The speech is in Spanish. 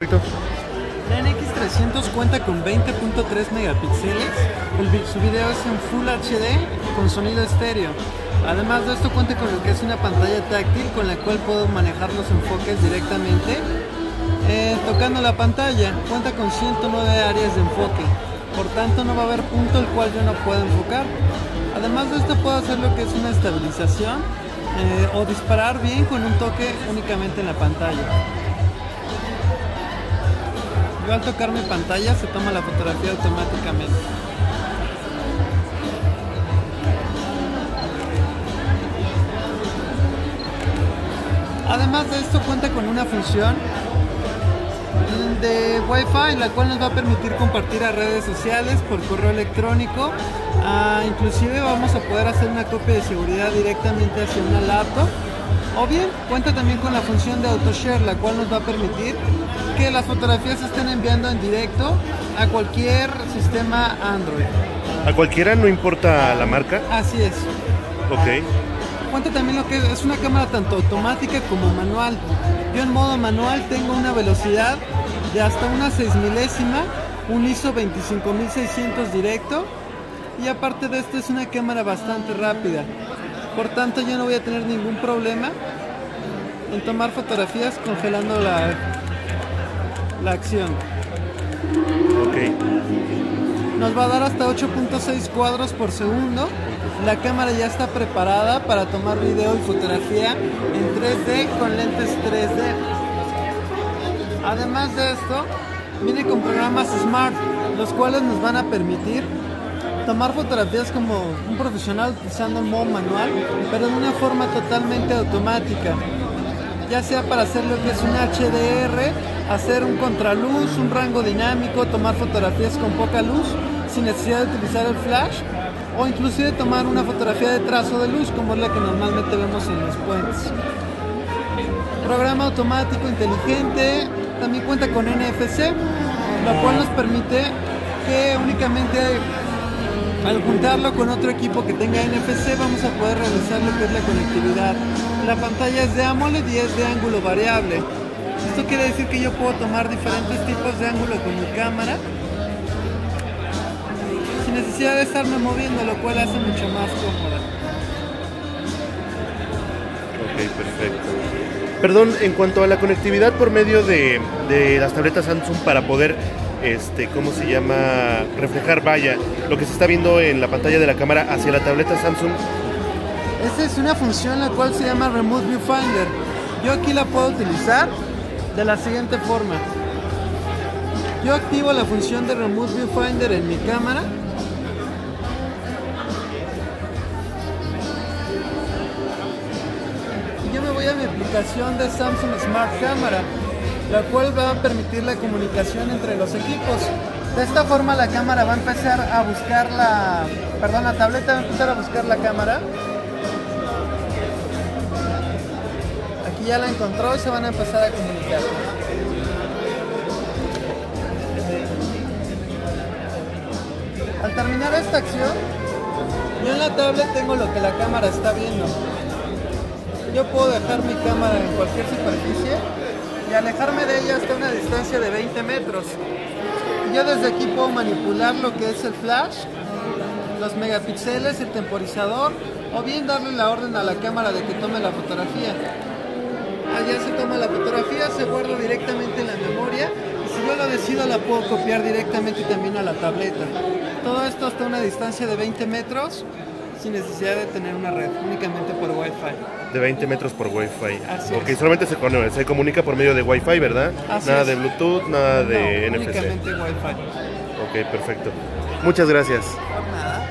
La NX300 cuenta con 20.3 megapíxeles, su video es en Full HD con sonido estéreo. Además de esto cuenta con lo que es una pantalla táctil con la cual puedo manejar los enfoques directamente eh, tocando la pantalla. Cuenta con 109 áreas de enfoque, por tanto no va a haber punto el cual yo no pueda enfocar. Además de esto puedo hacer lo que es una estabilización eh, o disparar bien con un toque únicamente en la pantalla. Yo al tocar mi pantalla se toma la fotografía automáticamente. Además de esto cuenta con una función de Wi-Fi, la cual nos va a permitir compartir a redes sociales por correo electrónico. Ah, inclusive vamos a poder hacer una copia de seguridad directamente hacia una laptop. O bien cuenta también con la función de AutoShare, la cual nos va a permitir que las fotografías se estén enviando en directo a cualquier sistema Android. ¿A cualquiera no importa la marca? Así es. Ok. Cuenta también lo que es una cámara tanto automática como manual. Yo en modo manual tengo una velocidad de hasta una 6 milésima, un ISO 25600 directo y aparte de esto es una cámara bastante rápida. Por tanto yo no voy a tener ningún problema en tomar fotografías congelando la, la acción. Ok. Nos va a dar hasta 8.6 cuadros por segundo. La cámara ya está preparada para tomar video y fotografía en 3D con lentes 3D. Además de esto, viene con programas Smart, los cuales nos van a permitir tomar fotografías como un profesional utilizando el modo manual, pero de una forma totalmente automática. Ya sea para hacer lo que es un HDR, hacer un contraluz, un rango dinámico, tomar fotografías con poca luz sin necesidad de utilizar el flash o inclusive tomar una fotografía de trazo de luz como es la que normalmente vemos en los puentes. Programa automático inteligente, también cuenta con NFC, lo cual nos permite que únicamente al juntarlo con otro equipo que tenga NFC vamos a poder realizar lo que es la conectividad. La pantalla es de AMOLED y es de ángulo variable. Esto quiere decir que yo puedo tomar diferentes tipos de ángulo con mi cámara sin necesidad de estarme moviendo, lo cual hace mucho más cómoda. Ok, perfecto. Perdón, en cuanto a la conectividad por medio de, de las tabletas Samsung para poder, este, ¿cómo se llama? Reflejar, vaya, lo que se está viendo en la pantalla de la cámara hacia la tableta Samsung. Esta es una función la cual se llama Remote Viewfinder. Yo aquí la puedo utilizar de la siguiente forma. Yo activo la función de Remote Viewfinder en mi cámara. Y yo me voy a mi aplicación de Samsung Smart Camera, la cual va a permitir la comunicación entre los equipos. De esta forma la cámara va a empezar a buscar la, perdón, la tableta va a empezar a buscar la cámara. Aquí ya la encontró y se van a empezar a comunicar. Al terminar esta acción, yo en la tablet tengo lo que la cámara está viendo. Yo puedo dejar mi cámara en cualquier superficie y alejarme de ella hasta una distancia de 20 metros. Yo desde aquí puedo manipular lo que es el flash, los megapíxeles, el temporizador o bien darle la orden a la cámara de que tome la fotografía. Allá se toma la fotografía, se guarda directamente en la memoria y si yo lo decido la puedo copiar directamente también a la tableta. Todo esto hasta una distancia de 20 metros sin necesidad de tener una red, únicamente por Wi-Fi. De 20 metros por Wi-Fi. Así ok, es. solamente se, se comunica por medio de Wi-Fi, ¿verdad? Así nada es. de Bluetooth, nada de No, NFC. Únicamente Wi-Fi. Ok, perfecto. Muchas gracias. Nada.